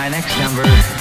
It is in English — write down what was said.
my next number,